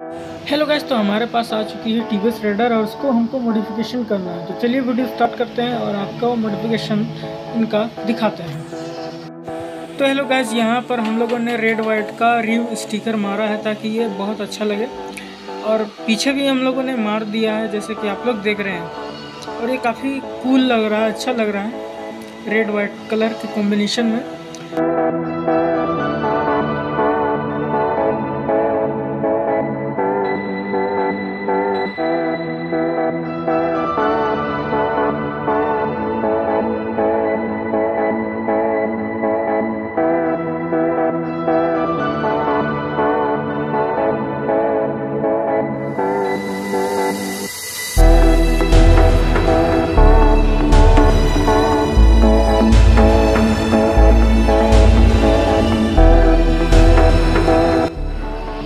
Hello guys तो हमारे पास आ चुकी है टी वी रेडर और उसको हमको मॉडिफिकेशन करना है। तो चलिए वीडियो स्टार्ट करते हैं और आपका वो मॉडिफिकेशन इनका दिखाते हैं। तो हेलो गैस यहाँ पर हम लोगों ने रेड वाइट का रिव स्टिकर मारा है ताकि ये बहुत अच्छा लगे। और पीछे भी हम लोगों ने मार दिया है, जैसे कि आप लोग देख रहे हैं। और ये काफ़ी कूल लग रहा है अच्छा लग रहा है। रेड वाइट कलर के कॉम्बिनेशन में।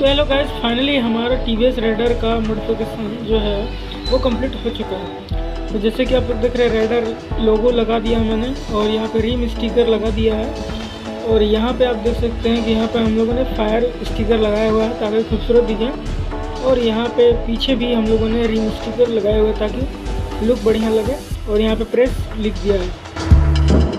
हेलो गाइस फाइनली हमारा टी वी एस रेडर का मॉडिफिकेशन जो है, वो कंप्लीट हो चुका है। तो जैसे कि आप लोग देख रहे हैं रेडर लोगो लगा दिया मैंने और यहाँ पे रिम स्टिकर लगा दिया है। और यहाँ पे आप देख सकते हैं कि यहाँ पे हम लोगों ने फायर स्टिकर लगाया हुआ है, ताकि खूबसूरत दिखे। और यहाँ पे पीछे भी हम लोगों ने रिम स्टिकर लगाए हुए ताकि लुक बढ़िया लगे। और यहाँ पे प्रेस लिख दिया है।